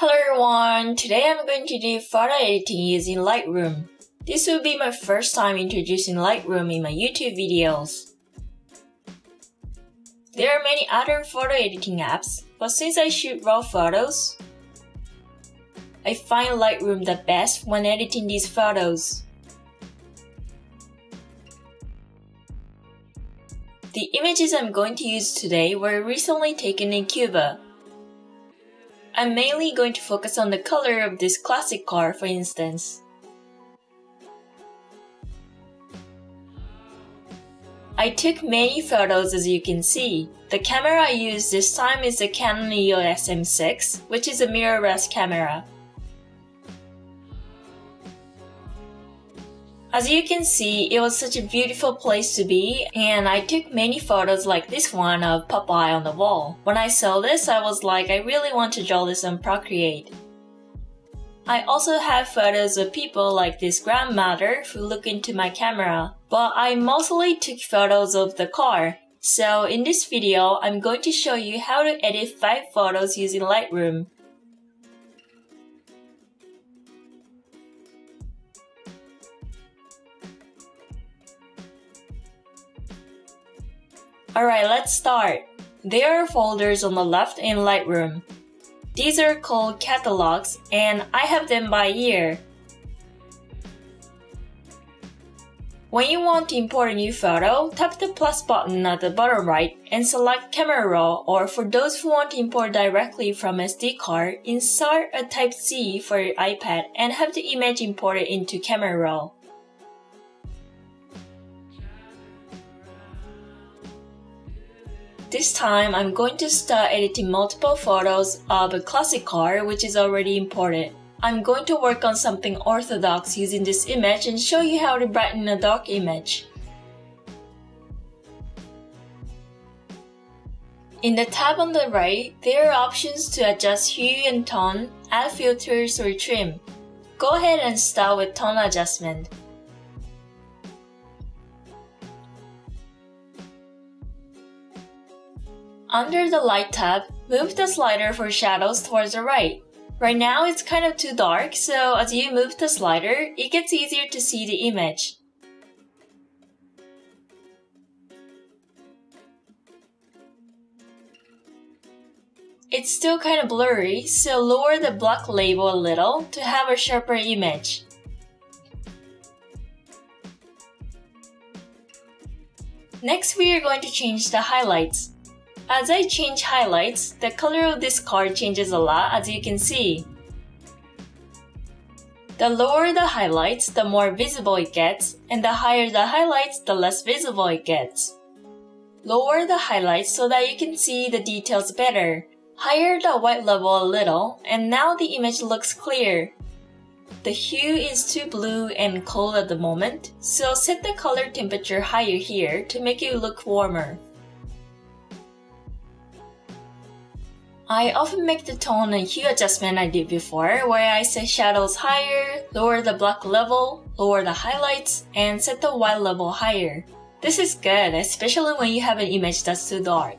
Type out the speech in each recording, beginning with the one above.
Hello everyone, today I'm going to do photo editing using Lightroom. This will be my first time introducing Lightroom in my YouTube videos. There are many other photo editing apps, but since I shoot raw photos, I find Lightroom the best when editing these photos. The images I'm going to use today were recently taken in Cuba. I'm mainly going to focus on the color of this classic car for instance. I took many photos as you can see. The camera I used this time is the Canon EOS M6, which is a mirrorless camera. As you can see, it was such a beautiful place to be, and I took many photos like this one of Popeye on the wall. When I saw this, I was like, I really want to draw this on Procreate. I also have photos of people like this grandmother who look into my camera, but I mostly took photos of the car. So in this video, I'm going to show you how to edit 5 photos using Lightroom. Alright, let's start. There are folders on the left in Lightroom. These are called catalogs and I have them by year. When you want to import a new photo, tap the plus button at the bottom right and select Camera Roll or for those who want to import directly from SD card, insert a Type-C for your iPad and have the image imported into Camera Roll. This time, I'm going to start editing multiple photos of a classic car which is already imported. I'm going to work on something orthodox using this image and show you how to brighten a dark image. In the tab on the right, there are options to adjust hue and tone, add filters or trim. Go ahead and start with tone adjustment. Under the Light tab, move the slider for shadows towards the right. Right now it's kind of too dark, so as you move the slider, it gets easier to see the image. It's still kind of blurry, so lower the black level a little to have a sharper image. Next we are going to change the highlights. As I change highlights, the color of this card changes a lot as you can see. The lower the highlights, the more visible it gets, and the higher the highlights, the less visible it gets. Lower the highlights so that you can see the details better. Higher the white level a little, and now the image looks clear. The hue is too blue and cold at the moment, so set the color temperature higher here to make it look warmer. I often make the tone and hue adjustment I did before, where I set shadows higher, lower the black level, lower the highlights, and set the white level higher. This is good, especially when you have an image that's too dark.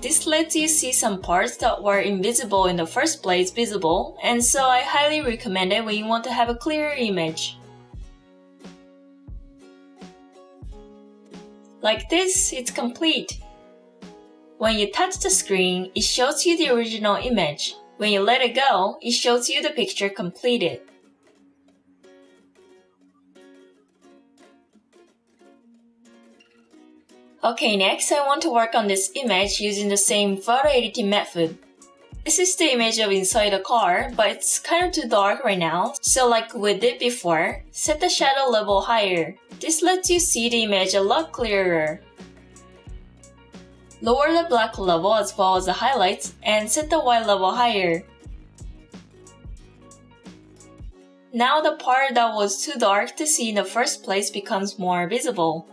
This lets you see some parts that were invisible in the first place visible, and so I highly recommend it when you want to have a clearer image. Like this, it's complete. When you touch the screen, it shows you the original image. When you let it go, it shows you the picture completed. Okay, next I want to work on this image using the same photo editing method. This is the image of inside a car, but it's kind of too dark right now, so like we did before, set the shadow level higher. This lets you see the image a lot clearer. Lower the black level as well as the highlights and set the white level higher. Now the part that was too dark to see in the first place becomes more visible.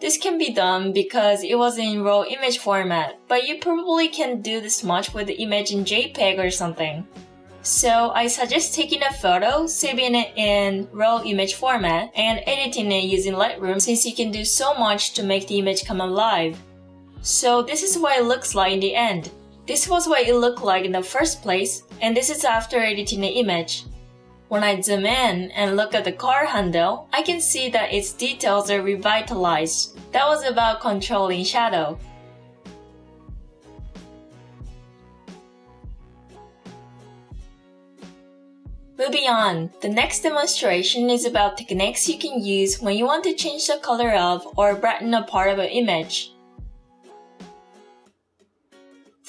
This can be done because it was in raw image format, but you probably can't do this much with the image in JPEG or something. So I suggest taking a photo, saving it in raw image format, and editing it using Lightroom since you can do so much to make the image come alive. So this is what it looks like in the end. This was what it looked like in the first place, and this is after editing the image. When I zoom in and look at the car handle, I can see that its details are revitalized. That was about controlling shadow. Moving on, the next demonstration is about techniques you can use when you want to change the color of or brighten a part of an image.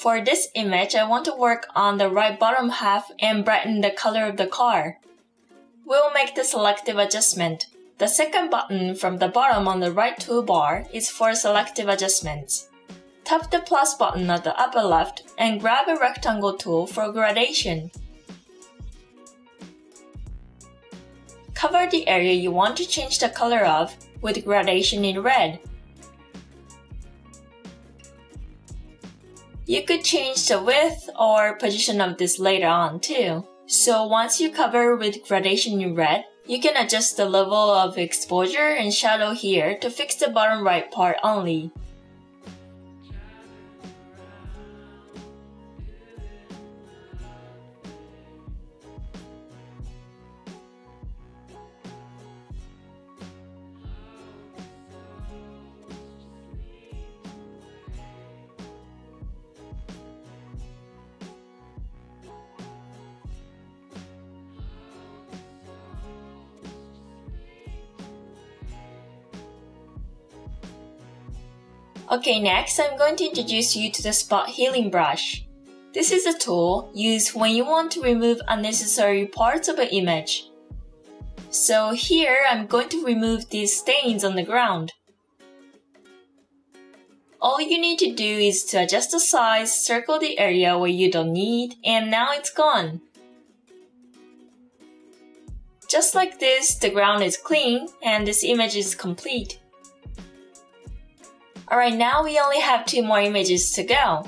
For this image, I want to work on the right bottom half and brighten the color of the car. We'll make the selective adjustment. The second button from the bottom on the right toolbar is for selective adjustments. Tap the plus button at the upper left and grab a rectangle tool for gradation. Cover the area you want to change the color of with gradation in red. You could change the width or position of this later on too. So once you cover with gradation in red, you can adjust the level of exposure and shadow here to fix the bottom right part only. Okay, next I'm going to introduce you to the spot healing brush. This is a tool used when you want to remove unnecessary parts of an image. So here I'm going to remove these stains on the ground. All you need to do is to adjust the size, circle the area where you don't need, and now it's gone. Just like this, the ground is clean and this image is complete. Alright, now we only have two more images to go.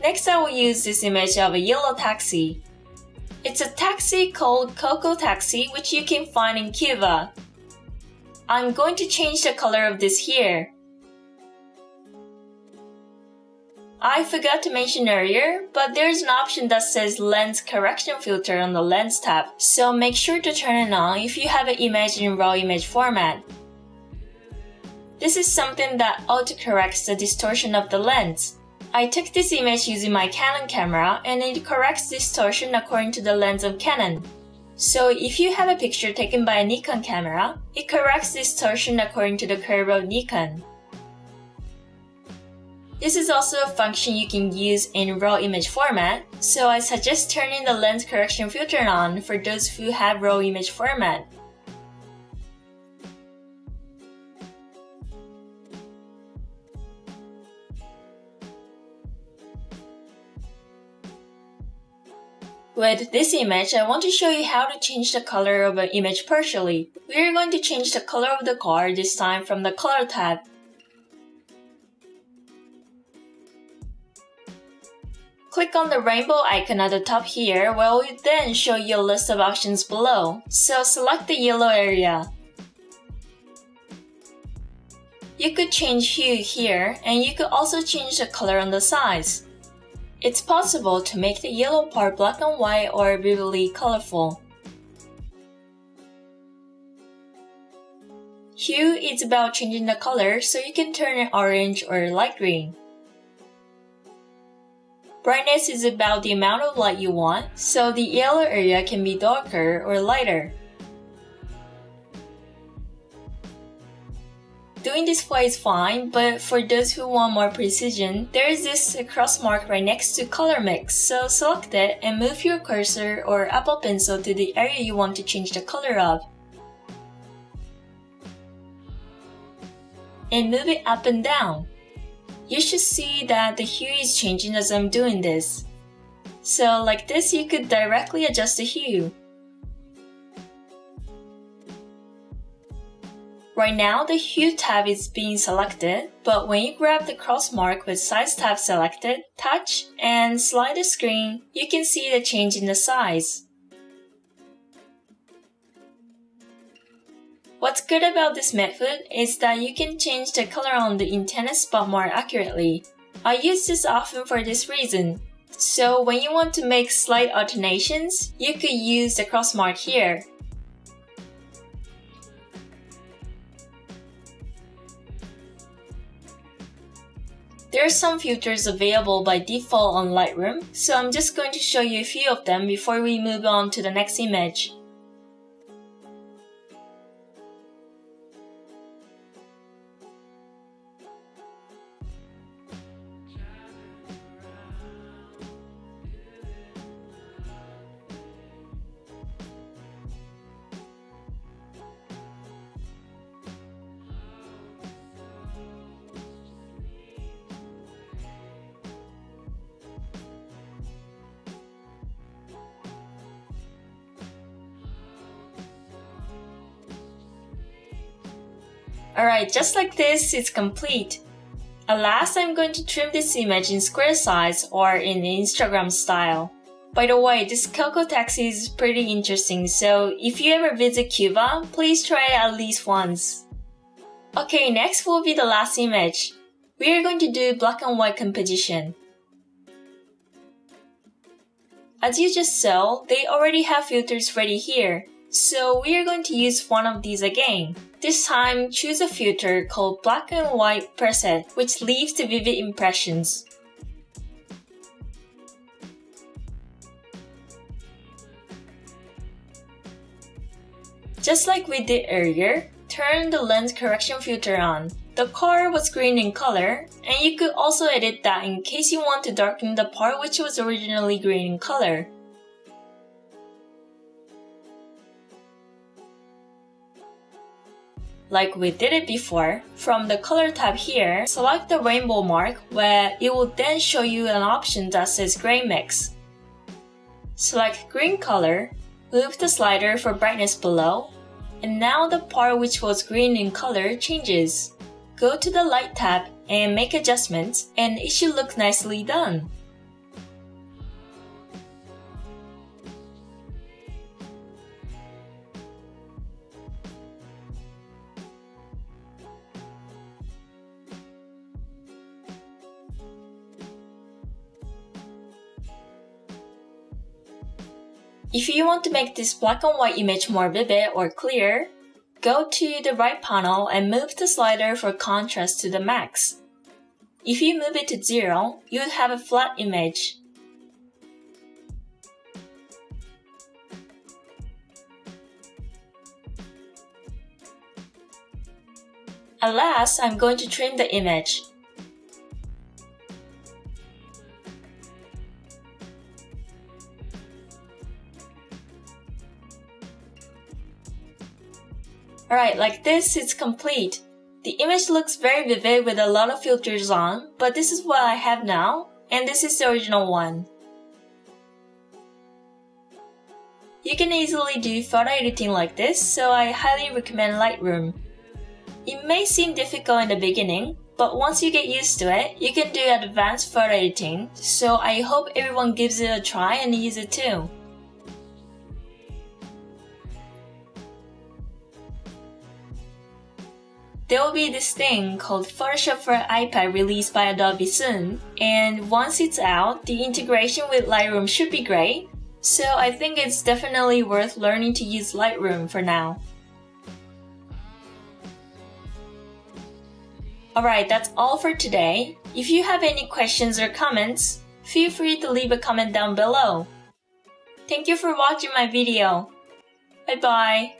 Next I will use this image of a yellow taxi. It's a taxi called Coco Taxi which you can find in Cuba. I'm going to change the color of this here. I forgot to mention earlier, but there's an option that says lens correction filter on the lens tab, so make sure to turn it on if you have an image in raw image format. This is something that autocorrects the distortion of the lens. I took this image using my Canon camera and it corrects distortion according to the lens of Canon. So if you have a picture taken by a Nikon camera, it corrects distortion according to the curve of Nikon. This is also a function you can use in raw image format, so I suggest turning the lens correction filter on for those who have raw image format. With this image, I want to show you how to change the color of an image partially. We are going to change the color of the car this time from the color tab. Click on the rainbow icon at the top here where we then show you a list of options below. So select the yellow area. You could change hue here and you could also change the color on the sides. It's possible to make the yellow part black and white or vividly colorful. Hue is about changing the color so you can turn it orange or light green. Brightness is about the amount of light you want, so the yellow area can be darker or lighter. Doing this way is fine, but for those who want more precision, there is this cross mark right next to color mix, so select it and move your cursor or Apple Pencil to the area you want to change the color of. And move it up and down. You should see that the hue is changing as I'm doing this. So like this you could directly adjust the hue. Right now, the Hue tab is being selected, but when you grab the cross mark with Size tab selected, touch, and slide the screen, you can see the change in the size. What's good about this method is that you can change the color on the intended spot more accurately. I use this often for this reason. So when you want to make slight alternations, you could use the cross mark here. There are some filters available by default on Lightroom, so I'm just going to show you a few of them before we move on to the next image. Alright, just like this, it's complete. At last, I'm going to trim this image in square size or in Instagram style. By the way, this Coco taxi is pretty interesting, so if you ever visit Cuba, please try it at least once. Okay, next will be the last image. We are going to do black and white composition. As you just saw, they already have filters ready here, so we are going to use one of these again. This time, choose a filter called Black and White Preset, which leaves the vivid impressions. Just like we did earlier, turn the lens correction filter on. The car was green in color, and you could also edit that in case you want to darken the part which was originally green in color. Like we did it before, from the color tab here, select the rainbow mark where it will then show you an option that says gray mix. Select green color, move the slider for brightness below, and now the part which was green in color changes. Go to the light tab and make adjustments and it should look nicely done. If you want to make this black and white image more vivid or clear, go to the right panel and move the slider for contrast to the max. If you move it to zero, you would have a flat image. At last, I'm going to trim the image. Alright, like this, it's complete. The image looks very vivid with a lot of filters on, but this is what I have now, and this is the original one. You can easily do photo editing like this, so I highly recommend Lightroom. It may seem difficult in the beginning, but once you get used to it, you can do advanced photo editing, so I hope everyone gives it a try and use it too. There will be this thing called Photoshop for iPad released by Adobe soon, and once it's out, the integration with Lightroom should be great, so I think it's definitely worth learning to use Lightroom for now. Alright, that's all for today. If you have any questions or comments, feel free to leave a comment down below. Thank you for watching my video. Bye bye.